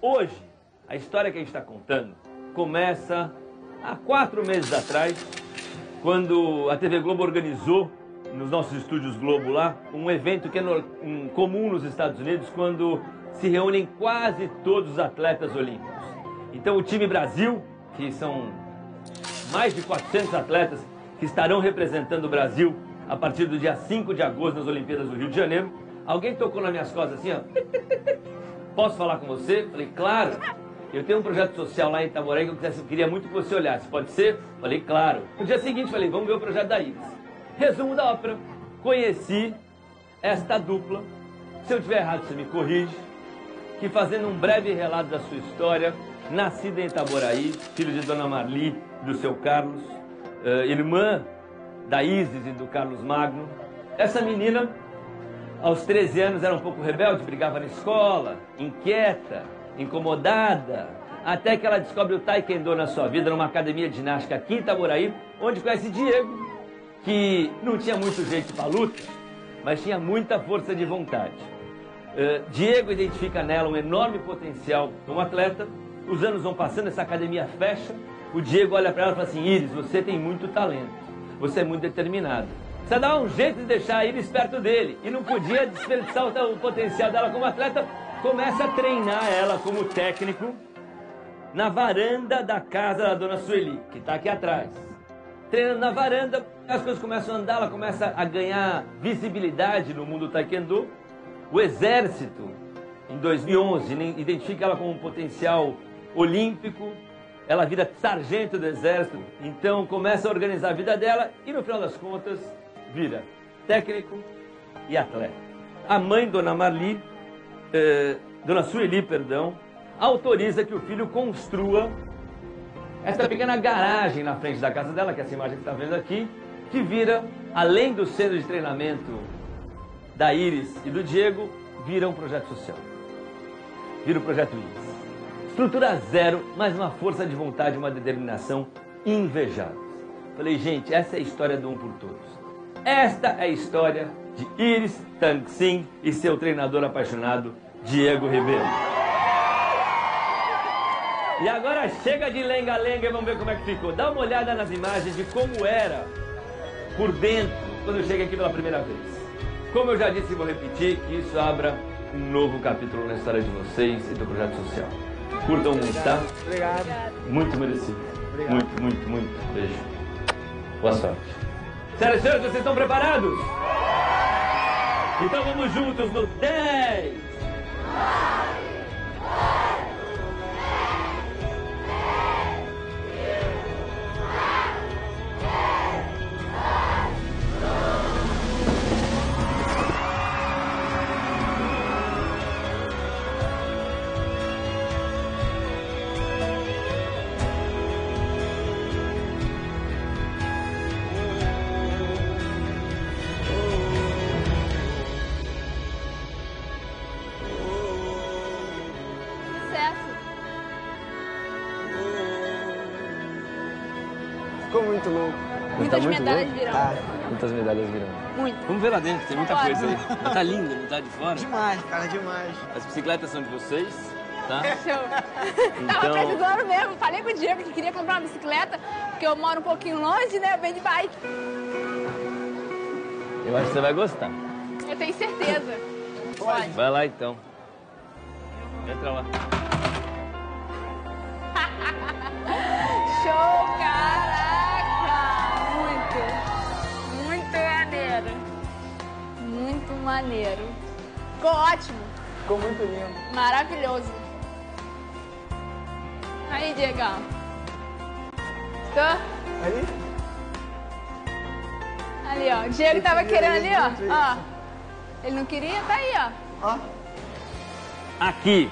Hoje, a história que a gente está contando começa há quatro meses atrás, quando a TV Globo organizou, nos nossos estúdios Globo lá, um evento que é no, um, comum nos Estados Unidos, quando se reúnem quase todos os atletas olímpicos. Então, o time Brasil, que são mais de 400 atletas que estarão representando o Brasil a partir do dia 5 de agosto nas Olimpíadas do Rio de Janeiro. Alguém tocou nas minhas costas assim, ó. Posso falar com você? Falei, claro. Eu tenho um projeto social lá em Itaboraí que eu, queria muito que você olhasse. Pode ser? Falei, claro. No dia seguinte, falei, vamos ver o projeto da Iris. Resumo da ópera. Conheci esta dupla. Se eu estiver errado, você me corrige. Que fazendo um breve relato da sua história, nascida em Itaboraí, filho de Dona Marli do seu Carlos, uh, irmã da Isis e do Carlos Magno. Essa menina, aos 13 anos, era um pouco rebelde, brigava na escola, inquieta, incomodada, até que ela descobre o Taekwondo na sua vida, numa academia de ginástica aqui em Itaboraí, onde conhece Diego, que não tinha muito jeito para luta, mas tinha muita força de vontade. Uh, Diego identifica nela um enorme potencial como atleta. Os anos vão passando, essa academia fecha. O Diego olha para ela e fala assim: Iris, você tem muito talento você é muito determinado. Você dá um jeito de deixar Iris perto dele e não podia desperdiçar o, o potencial dela como atleta. Começa a treinar ela como técnico na varanda da casa da dona Sueli, que está aqui atrás. Treinando na varanda, as coisas começam a andar, ela começa a ganhar visibilidade no mundo do taekwondo. O exército, em 2011, identifica ela como um potencial olímpico, ela vira sargento do exército, então começa a organizar a vida dela e no final das contas vira técnico e atleta. A mãe, Dona Marli, eh, Dona Sueli, perdão, autoriza que o filho construa esta pequena garagem na frente da casa dela, que é essa imagem que está vendo aqui, que vira, além do centro de treinamento da Iris e do Diego, vira um projeto social. Vira o projeto Iris. Estrutura zero, mas uma força de vontade e uma determinação invejáveis. Falei, gente, essa é a história do Um por Todos. Esta é a história de Iris Tang Singh e seu treinador apaixonado, Diego Ribeiro. E agora chega de lenga-lenga e vamos ver como é que ficou. Dá uma olhada nas imagens de como era por dentro quando eu cheguei aqui pela primeira vez. Como eu já disse e vou repetir, que isso abra um novo capítulo na história de vocês e do projeto social. Curtam muito, tá? Obrigado. Muito merecido. Obrigado. Muito, muito, muito. Beijo. Boa sorte. Senhoras e senhores, vocês estão preparados? Então vamos juntos no 10. Muito louco. Muitas medalhas virão. Tá. Muitas medalhas virão. Muito. Vamos ver lá dentro, tem muita coisa aí. Mas tá lindo, não tá de fora? Demais, cara, demais. As bicicletas são de vocês, tá? Show. Tava Então- precisando mesmo. Falei com o Diego que queria comprar uma bicicleta, porque eu moro um pouquinho longe, né? Eu venho de bike. Eu acho que você vai gostar. Eu tenho certeza. Pode. Vai lá então. Entra lá. Show, caraca! Maneiro. Ficou ótimo. Ficou muito lindo. Maravilhoso. Aí, Diegão. Ficou? Aí? Ali, ó. O Diego tava querendo ali, ó. Ó. Ele não queria? Tá aí, ó. Ó. Aqui,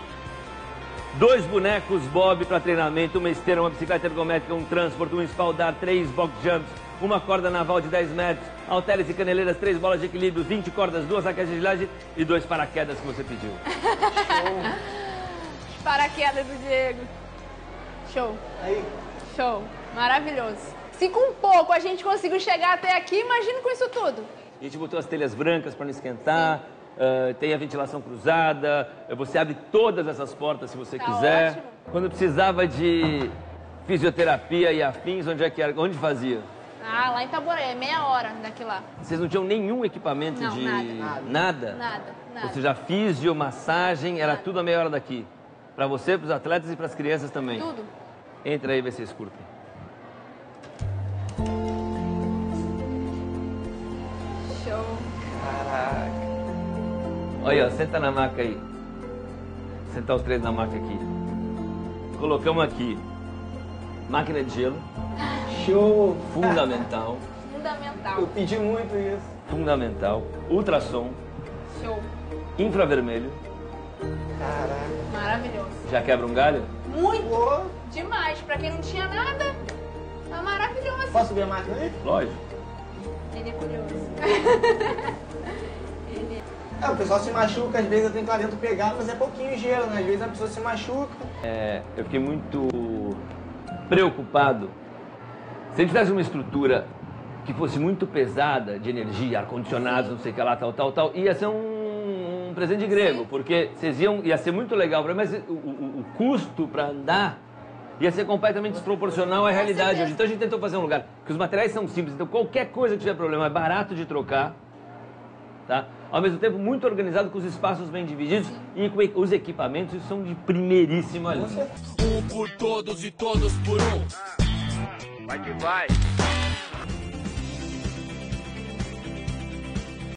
dois bonecos Bob para treinamento, uma esteira, uma bicicleta ergométrica, um transporte, um espaldar, três box jumps, uma corda naval de 10 metros, halteres e caneleiras, três bolas de equilíbrio, 20 cordas, duas raquetes de gilagem e dois paraquedas que você pediu. Paraquedas do Diego. Show. Aí. Show. Maravilhoso. Se com pouco a gente conseguiu chegar até aqui, imagina com isso tudo. A gente botou as telhas brancas para não esquentar, ah, tem a ventilação cruzada, você abre todas essas portas se você Tá quiser. ótimo. Quando precisava de fisioterapia e afins, onde é que era? Onde fazia? Ah, lá em Taboré, meia hora daqui lá. Vocês não tinham nenhum equipamento Não, de. nada. Nada? Nada, nada. Ou seja, físio, massagem, era Nada. tudo a meia hora daqui. Pra você, pros atletas e pras crianças também. Tudo. Entra aí, vê se vocês curtem. Olha, ó, senta na maca aí. Sentar os três na maca aqui. Colocamos aqui máquina de gelo, Show. fundamental, Fundamental. Eu pedi muito isso. fundamental, ultrassom, Show. infravermelho, Caraca. Maravilhoso. já quebra um galho? Muito Pô, demais. Pra quem não tinha nada, tá maravilhoso. posso subir a máquina aí? Lógico. Ele é curioso. Ele É, o pessoal se machuca, às vezes eu tenho que ir lá dentro pegar, mas é pouquinho gelo, né? Às vezes a pessoa se machuca. É, eu fiquei muito preocupado. Se a gente tivesse uma estrutura que fosse muito pesada de energia, ar-condicionado, não sei o que lá, tal, tal, tal, ia ser um, um presente de grego, porque vocês iam, ia ser muito legal para mas o, o- o custo para andar ia ser completamente desproporcional à realidade hoje. Então a gente tentou fazer um lugar que os materiais são simples, então qualquer coisa que tiver problema é barato de trocar, tá? Ao mesmo tempo muito organizado, com os espaços bem divididos e com os equipamentos são de primeiríssima linha. Um por todos e todos por um. Vai que vai.